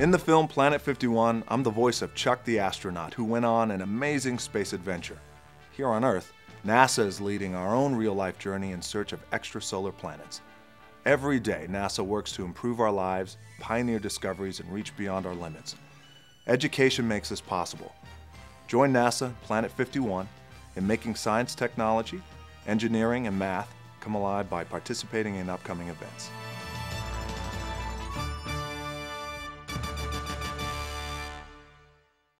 In the film Planet 51, I'm the voice of Chuck the astronaut who went on an amazing space adventure. Here on Earth, NASA is leading our own real life journey in search of extrasolar planets. Every day, NASA works to improve our lives, pioneer discoveries, and reach beyond our limits. Education makes this possible. Join NASA Planet 51 in making science technology, engineering, and math come alive by participating in upcoming events.